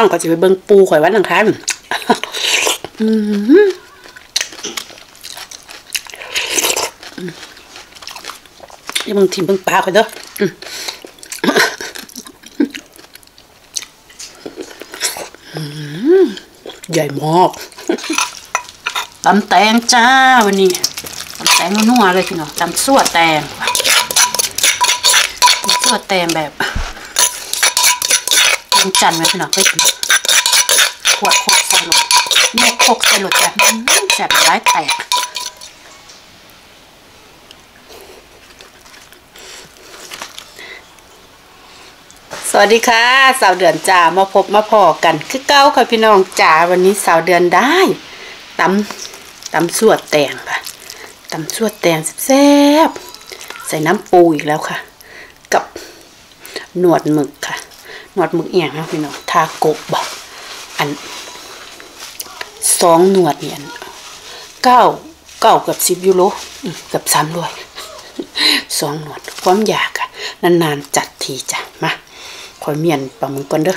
องก็จะไปเบิ่งปูข่อยวันอังคารอืมอย่าเบิ่งทิมเบิ่งปลาข่อยเด้อใหญ่มากตำแตงจ้าวันนี้ตำแตงนัวเลยพี่น้องตำสั่วแตงสั่วแตงแบบ ยังจันไหมพี่น้องเคยกินขวดโคกใส่หลดเนี่ยโคกใส่หลดจ้ะอืมแซ่บร้ายแตกสวัสดีค่ะสาวเดือนจ่ามาพบมาพอกัน คือเก้าค่ะพี่น้องจ่าวันนี้สาวเดือนได้ตำตำสวดแตงค่ะตำสวดแตงแซ่บใส่น้ำปูอีกแล้วค่ะ กับหนวดหมึกค่ะ หนวดหมึกเอียงนะพี่น้องทากบบอกอันสองหนวดเนี่ยเก้าเก้ากับสิบยูโรกับสามร้อยสองหนวดความอยากอะนานๆจัดทีจ้ะมาขอยเมียนปลาหมึกก่อนเด้อ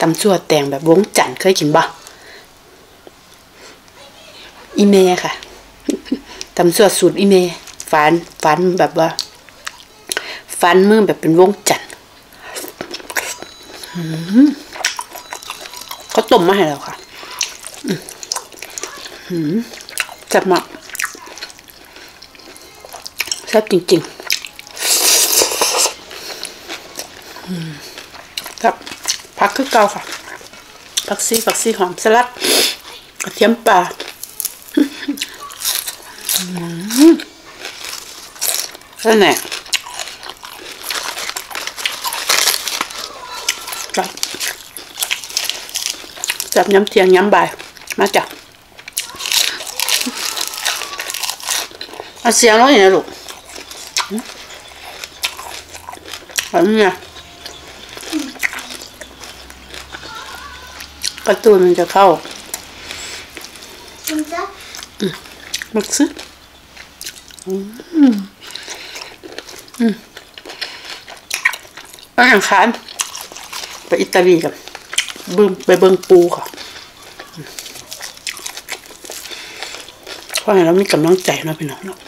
ตำชั่วแตงแบบวงจันเคยกินบ่อีเมค่ะตำชั่วสูตรอีเมฟันฟันแบบว่าฟันมือแบบเป็นวงจัน เขาต้มมาให้แล้วค่ะอืมอืมแซ่บมากแซ่บจริงๆครับผักคือเก่าค่ะผักซีผักซีหอมสลัดกระเทียมป่าแล้วเนี่ย จับย้ำเทียงย้ำบ่าย มาจ้ะเอาเสียงแล้วอย่างนี้ลูกอันนี้ไงกร์ตูนมันจะเข้ามักซื้ออืมอืมไปอังคารไปอิตาลีกัน เบิ่งไปเบิ่งปูค่ะเพราะงั้นเรามีกำลังใจเนาะพี่น้องเนาะ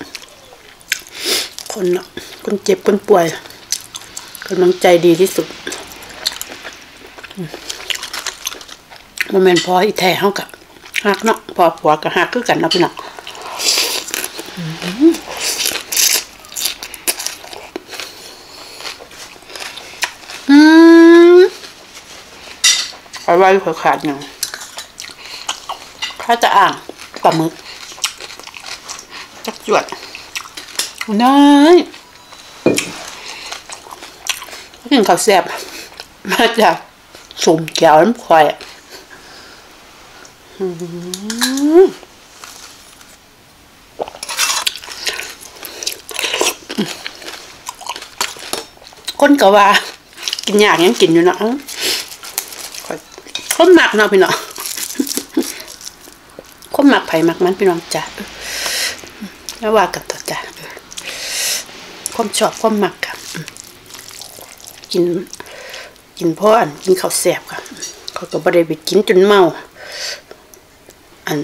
คนเนาะคนเจ็บคนป่วยกำลังใจดีที่สุดโมเมนต์พออีแท้เฮากับหักเนาะพอผัวกับหักคือกันเนาะพี่น้อง เอาไว้เผื่อขาดหนึ่งข้าจะอ่างปลาหมึกจักจวดได้กินข้าวแซ่บมาจากสุ่มแก้วน้ำควายคนก็ว่า กินยากยังกินอยู่เนาะ คนหมักเนาะพี่เนาะคนหมักไผ่หมักมันพี่น้องจ้ะแล้วว่ากันต่อจ้ะความชอบความหมักค่ะกิน กินพราะอันกินข้าวแซ่บค่ะเขาก็บ่ได้ไปกินจนเมา อัน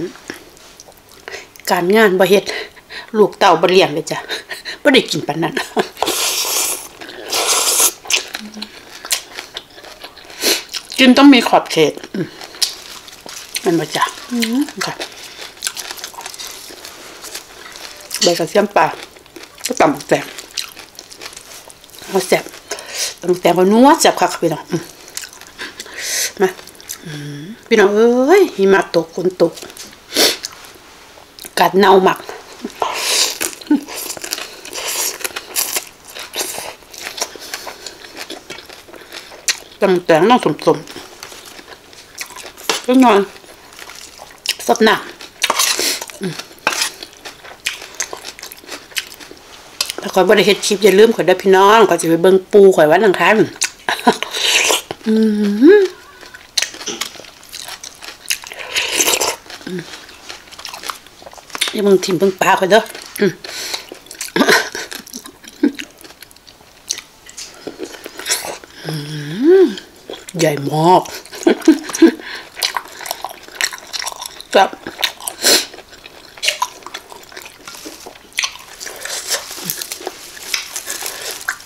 การงานบ่เฮ็ดลูกเต่าบ่เลี้ยงเลยจ้ะบ่ได้กินปานนั้น กินต้องมีขอบเขตอืมมันมาจ้ะอืมค่ะใบกระเทียมป่าก็ตำแตงเอาแซ่บตำแตงก็นัวแซ่บคักพี่น้องอืมมาอืมพี่น้องเอ้ยหิมะตกฝนตกกัดเน่าหมัก ตำแตงน้องสมสมก็นอนสดหนักถ้าคอยบริเฮ็ดคลิปอย่าลืมขอยได้พี่น้องขอยจะไปเบิ่งปูขอยวันอังคารอืมอืมอย่าเบิ่งทิมเบิ่งปลาขอยเด้อ ใหญ่มากครับ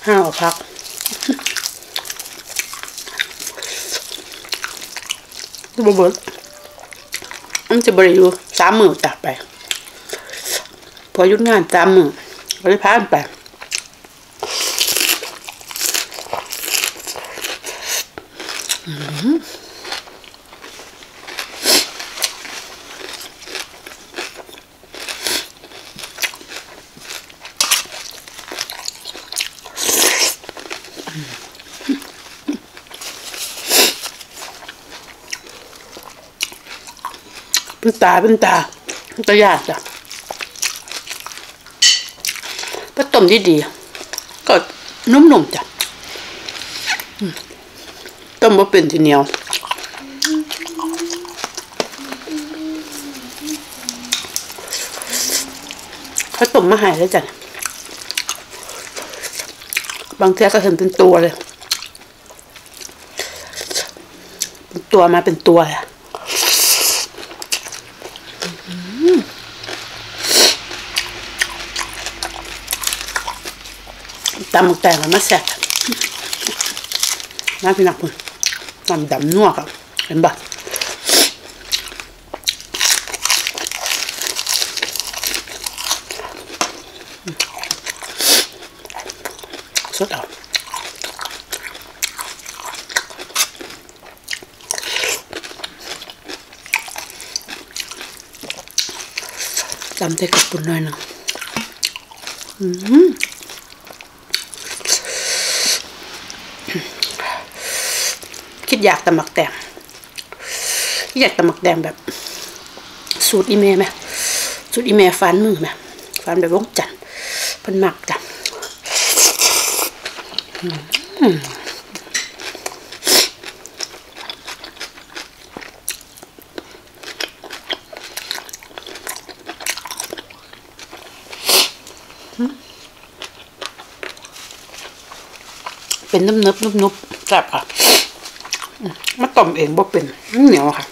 ห้าวพักบเบิดมันจะบริอยู่สามหมื่นจากไป พอหยุดงานสามหมื่นบริพานไป เป็นตาเป็นตาตายากจ้ะก็ต้มดีดีๆก็นุ่มๆจ้ะต้มบ่เป็นทีเหนียวเขาต้มมาหายแล้วจ้ะบางเทีก็เห็นเป็นตัวเลย เป็นตัวมาเป็นตัวเลย ตำหมึกแตงมันมาแซ่บน่าพี่นักคุณน้ำดำนัวครับเห็นปะสดเอาจำได้กับปุ่นหน่อยหนึง คิดอยากตำหมักแดงคิดอยากตำหมักแดงแบบ สูตรอีเมลไหมสูตรอีเมลฟันมือไหมฟันแบบวงจันเพิ่นหมักจ้ะเป็นน้ำเนิบนุบนุบๆแซ่บค่ะ มาต้มเองบ่เป็นเหนียวค่ะ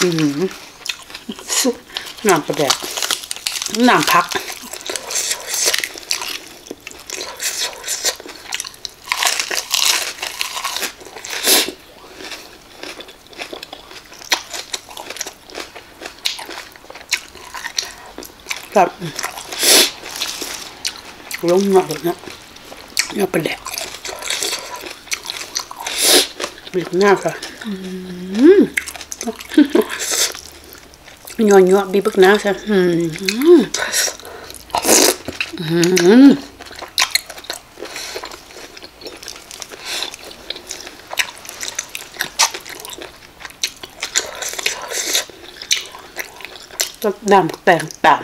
อืมน้ำประแดกน้ำพัก ครับลงหน่อยนะเนี่ยปลาแดกบีบหน้าค่ะยัวยัวบีบหน้าค่ะอืมอืมต้นดำแตงต่าง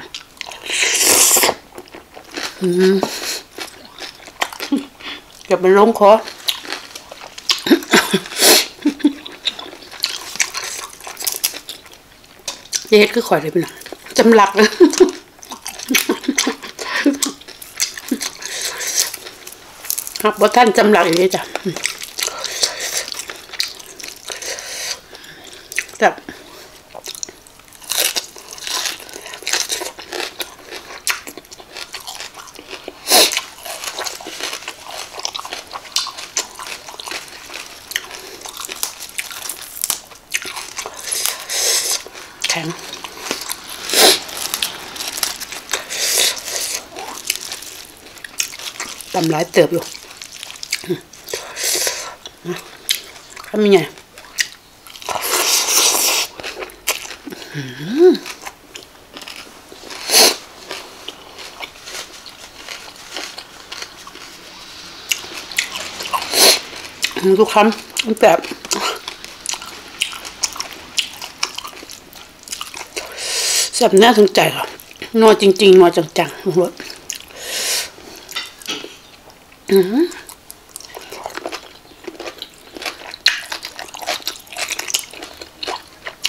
อย่าไปลงคอเย็ดคือข่อยเลยพี่น้องจำหลักนะครับบ่ท่านจำหลักอย่างนี้จ้ะจับแข็ง ตำร้ายเติบอยู่ทำยังไงทุกคำแบบแซ่บน่าสนใจค่ะนัวจริงๆนัวจังๆรส อือ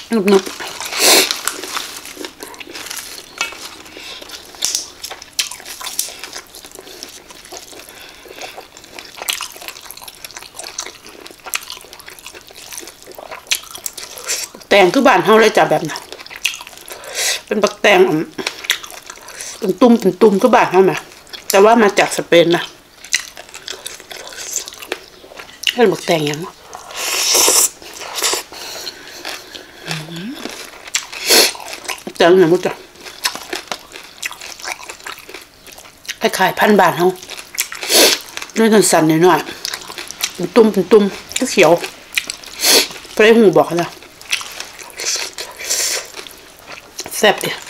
หนุแตงคือบ้านเฮาเลยจ้ะแบบนั้นเป็นบักแตงเป็นตุ้มเป็นตุ่มคือบ้านเฮาไหมแต่ว่ามาจากสเปนนะ เป็นบักแตงหยังแตงหยังบ่จ้ะคล้ายๆพันบานเฮาด้วยสันๆหน่อยๆเป็นตุ่มเป็นตุ่มเขียวๆเพลหูบอกนะแซ่บเดิ Mamma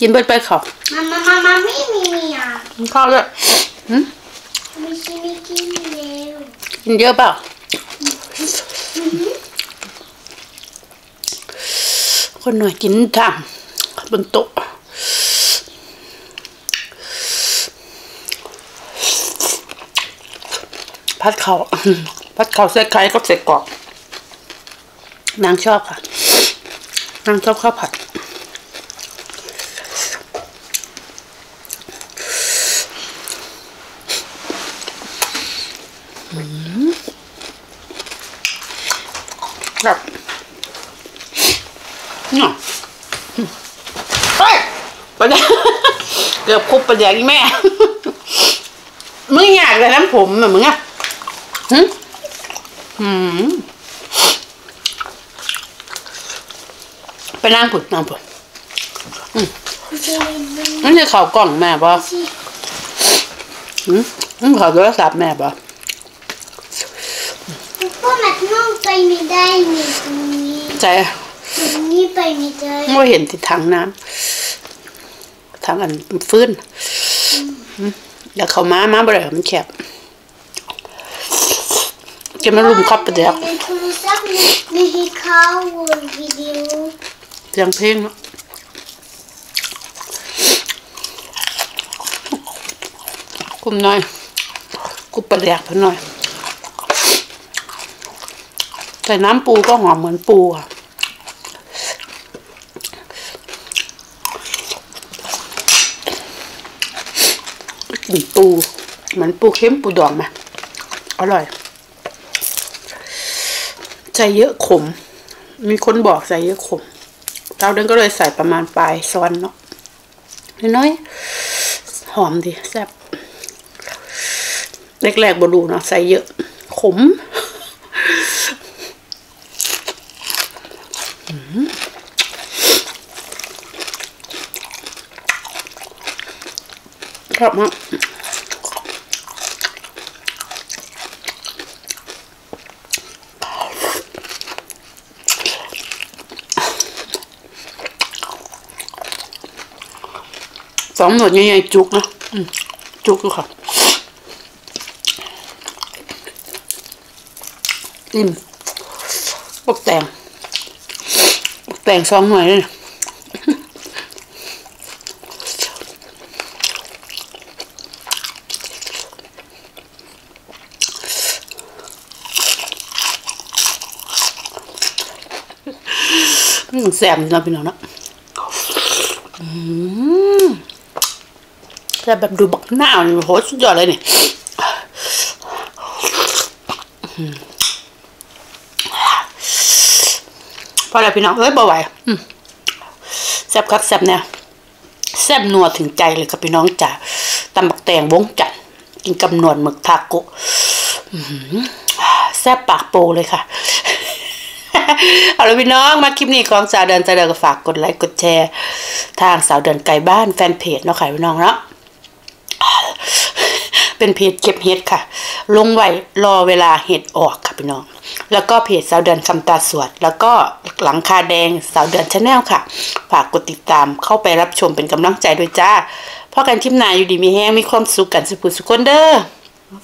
กินเบิดไปเขา Mamma mamma mi mi mi กินข้าวด้วย Mi si mi ki mi leo กินเยอะเปล่าคนหน่อยกินทางบนโต๊ะพัดเขาวพัดเขาวใส่ไข่ก็ใส่กรอกนางชอบค่ะ นางชอบข้าวผัด แบบเนาะเฮ้ยประเดี๋ยวเกือบคุบประเดี๋ยวอีแม่มึงอยากเลยน้ำผมน่ะมึงอะหึหืมไปนั่งผุดนั่งผุด Si mi นั่นคือข่าวกล่องแม่ปะ si หืมนั่นข่าวโทรศัพท์แม่ปะ Pourquoi maintenant pas mi dai mi mi ใจ mi pas mi dai ไม่เห็นติดถังน้ำถังอันฟื้นอืมเดี๋ยวเขามามาบ่ได้มันแคบจะมารุมคับประเดี๋ยว Mais tout ça mais mais quand vidéo เสียงเพลงเนอะกุมหน่อยกุบประเดี๋ยวเพิ่นหน่อย ใส่น้ำปูก็หอมเหมือนปูอะกลิ่นปูเหมือนปูเค็มปูดองไหมอร่อยใส่เยอะขม มีคนบอกใส่เยอะขมเราเดินก็เลยใส่ประมาณปลายซ้อนเนาะน้อยๆหอมดีแซ่บแรกๆบรูเนาะใส่เยอะ ขม ครับมากสองหนวดใหญ่ๆจุกนะจุกอยู่ค่ะอิ่มปกแตงปกแตงสองหน่วยเลย อืมแซ่บนะพี่น้องนะอืมแต่แบบดูบักหน้านี่โหสุดยอดเลยนี่พอแล้วพี่น้องเอ้ยบ่ไหวแซ่บคักแซ่บเนี่ยแซ่บนัวถึงใจเลยครับพี่น้องจ๋าตำบักแตงวงจันทร์กินกำนวนหมึกทาโก้แซ่บปากโปเลยค่ะ เอาละพี่น้องมาคลิปนี้ของสาวเดือนสาวเดือนก็ฝากกดไลค์กดแชร์ ทางสาวเดือนไกลบ้านแฟนเพจเนาะค่ะพี่น้องเนาะเป็นเพจเก็บเห็ดค่ะ ลงไว้รอเวลาเห็ดออกค่ะพี่น้อง แล้วก็เพจสาวเดือนคำตาสวด แล้วก็หลังคาแดงสาวเดือน Channel ค่ะ ฝากกดติดตามเข้าไปรับชมเป็นกำลังใจด้วยจ้าพ่อกันทิมนายอยู่ดีมีแฮงมีความสุขกันสุขสุขคนเด้อ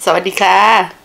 สวัสดีค่ะ